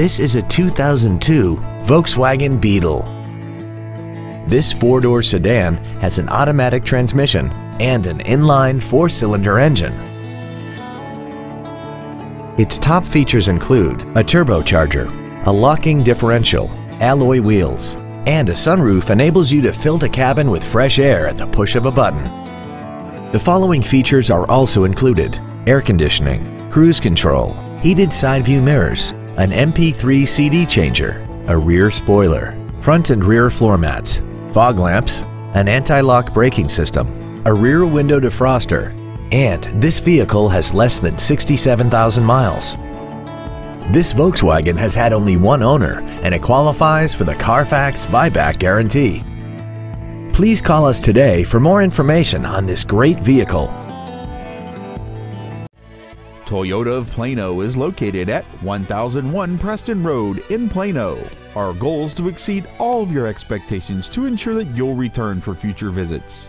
This is a 2002 Volkswagen Beetle. This four-door sedan has an automatic transmission and an inline four-cylinder engine. Its top features include a turbocharger, a locking differential, alloy wheels, and a sunroof enables you to fill the cabin with fresh air at the push of a button. The following features are also included. Air conditioning, cruise control, heated side view mirrors, an MP3 CD changer, a rear spoiler, front and rear floor mats, fog lamps, an anti-lock braking system, a rear window defroster, and this vehicle has less than 67,000 miles. This Volkswagen has had only one owner and it qualifies for the Carfax buyback guarantee. Please call us today for more information on this great vehicle. Toyota of Plano is located at 1001 Preston Road in Plano. Our goal is to exceed all of your expectations to ensure that you'll return for future visits.